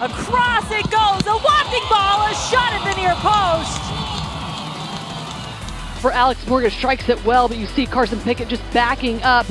Across it goes. A wafting ball, a shot at the near post. For Alex Morgan strikes it well, but you see Carson Pickett just backing up